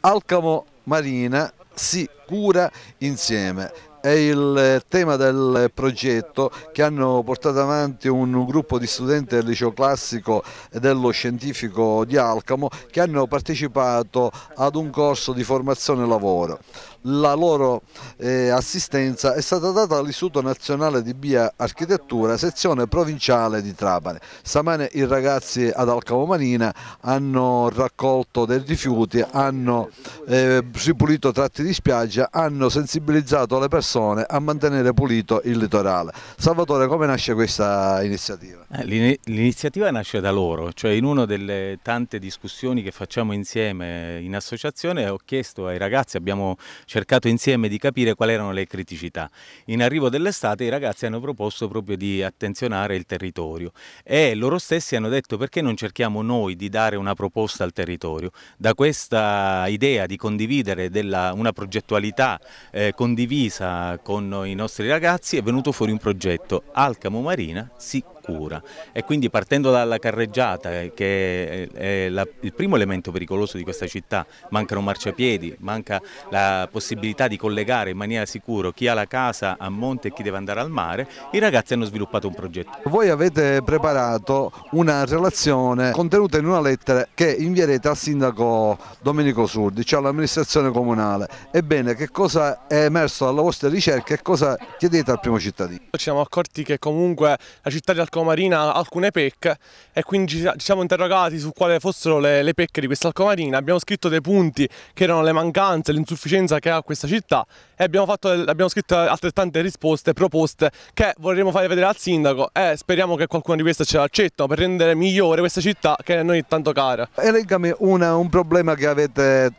Alcamo Marina si cura insieme è il tema del progetto che hanno portato avanti un gruppo di studenti del liceo classico e dello scientifico di Alcamo che hanno partecipato ad un corso di formazione lavoro. La loro eh, assistenza è stata data dall'Istituto Nazionale di Bia Architettura, sezione provinciale di Trapani. Stamane i ragazzi ad Alcamo Marina hanno raccolto dei rifiuti, hanno eh, ripulito tratti di spiaggia, hanno sensibilizzato le persone persone a mantenere pulito il litorale. Salvatore, come nasce questa iniziativa? Eh, l'iniziativa nasce da loro, cioè in una delle tante discussioni che facciamo insieme in associazione ho chiesto ai ragazzi, abbiamo cercato insieme di capire quali erano le criticità. In arrivo dell'estate i ragazzi hanno proposto proprio di attenzionare il territorio e loro stessi hanno detto perché non cerchiamo noi di dare una proposta al territorio. Da questa idea di condividere della, una progettualità eh, condivisa con i nostri ragazzi è venuto fuori un progetto Alcamo Marina si cura e quindi partendo dalla carreggiata eh, che è la, il primo elemento pericoloso di questa città, mancano marciapiedi, manca la possibilità di collegare in maniera sicura chi ha la casa a monte e chi deve andare al mare, i ragazzi hanno sviluppato un progetto. Voi avete preparato una relazione contenuta in una lettera che invierete al sindaco Domenico Surdi, cioè all'amministrazione comunale. Ebbene, che cosa è emerso dalla vostra ricerca e cosa chiedete al primo cittadino? Ci siamo accorti che comunque la città di Alcomare Marina alcune pecche e quindi ci siamo interrogati su quali fossero le, le pecche di questa Marina, abbiamo scritto dei punti che erano le mancanze, l'insufficienza che ha questa città e abbiamo, fatto, abbiamo scritto altrettante risposte, proposte che vorremmo fare vedere al sindaco e speriamo che qualcuna di queste ce l'accettano per rendere migliore questa città che a noi è tanto cara. Elencami un problema che avete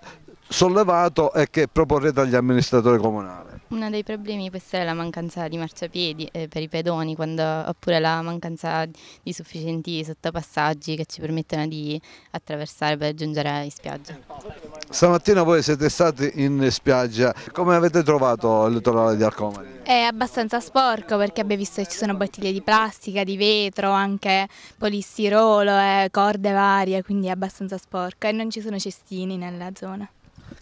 sollevato e che proporrete agli amministratori comunali. Uno dei problemi può essere la mancanza di marciapiedi eh, per i pedoni quando, oppure la mancanza di sufficienti sottopassaggi che ci permettono di attraversare per giungere in spiaggia. Stamattina voi siete stati in spiaggia, come avete trovato il litorale di Alcomari? È abbastanza sporco perché abbiamo visto che ci sono bottiglie di plastica, di vetro, anche polistirolo e corde varie, quindi è abbastanza sporco e non ci sono cestini nella zona.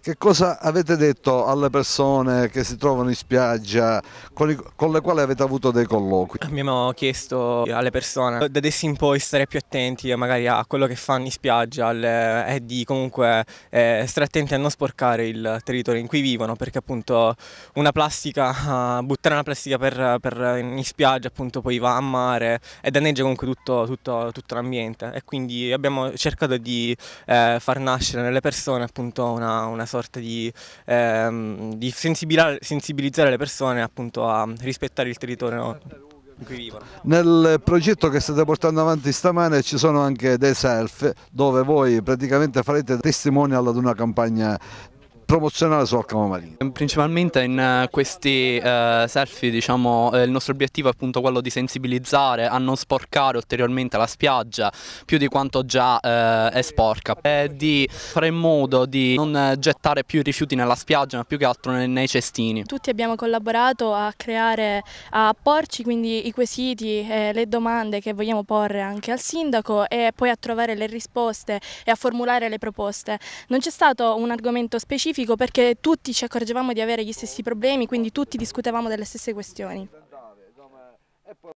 Che cosa avete detto alle persone che si trovano in spiaggia, con, i, con, le quali avete avuto dei colloqui? Abbiamo chiesto alle persone da adesso in poi stare più attenti magari a quello che fanno in spiaggia alle, e di comunque eh, stare attenti a non sporcare il territorio in cui vivono perché appunto una plastica, uh, buttare una plastica per, per in spiaggia appunto poi va a mare e danneggia comunque tutto, tutto, tutto l'ambiente e quindi abbiamo cercato di eh, far nascere nelle persone appunto una, una sorta di, ehm, di sensibilizzare le persone appunto a rispettare il territorio in cui vivono. Nel progetto che state portando avanti stamane ci sono anche dei self dove voi praticamente farete testimonial ad una campagna promozionale su Alcamo Marino? Principalmente in eh, questi uh, selfie diciamo, eh, il nostro obiettivo è appunto quello di sensibilizzare a non sporcare ulteriormente la spiaggia più di quanto già uh, è sporca e di fare in modo di non gettare più i rifiuti nella spiaggia ma più che altro nei, nei cestini. Tutti abbiamo collaborato a creare, a porci quindi i quesiti e le domande che vogliamo porre anche al sindaco e poi a trovare le risposte e a formulare le proposte. Non c'è stato un argomento specifico specifico perché tutti ci accorgevamo di avere gli stessi problemi, quindi tutti discutevamo delle stesse questioni.